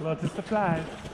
Lots of supplies.